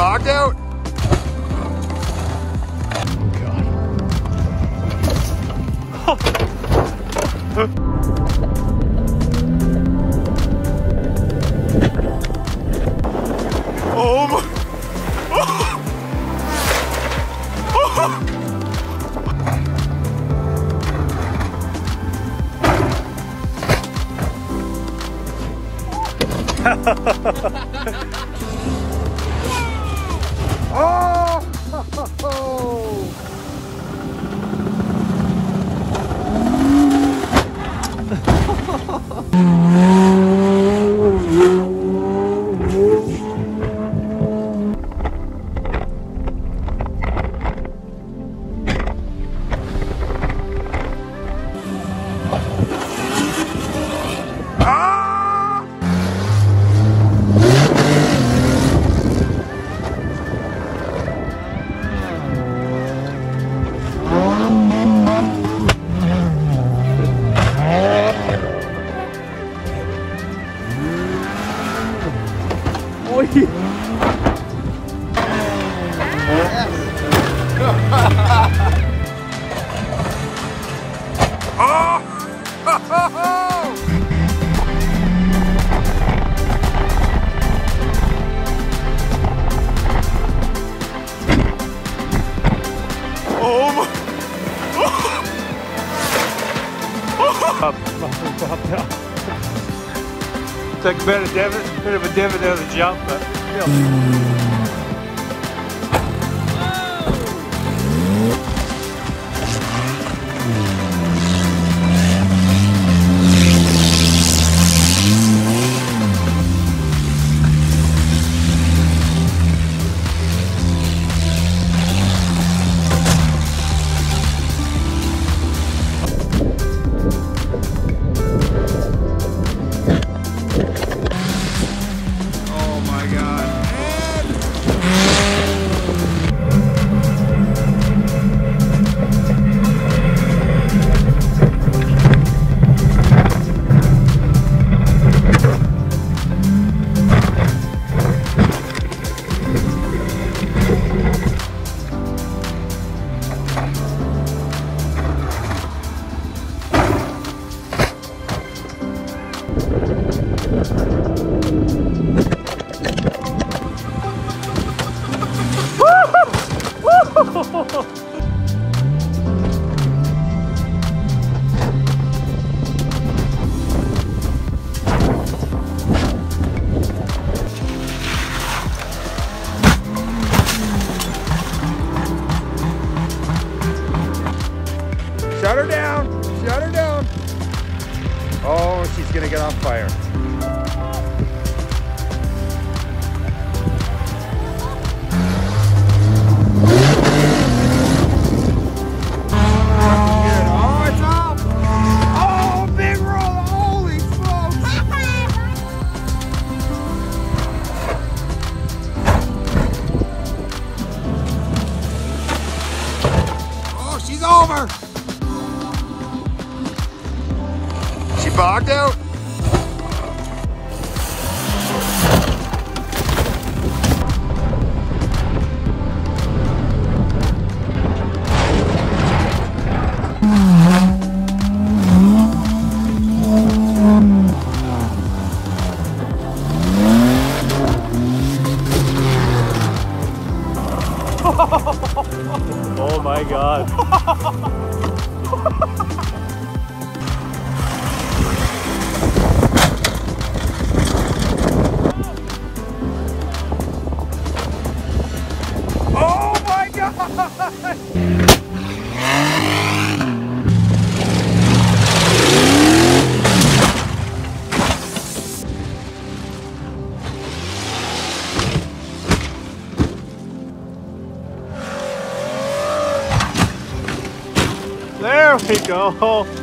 bogged out? Oh my! Oh! Ah! Oh! Took a bit of divot, bit of a out of jump, but still. Oh, she's gonna get on fire. Bogged out. We go.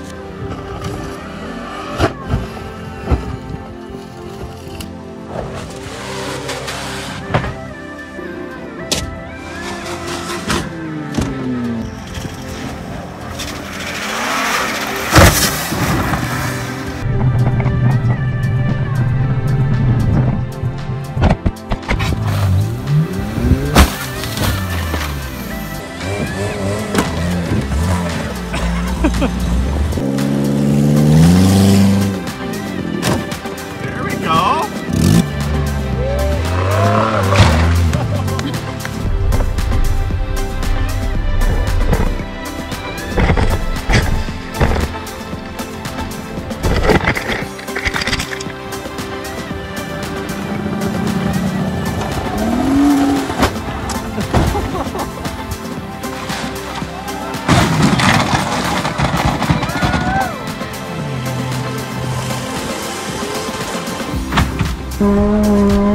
Oh.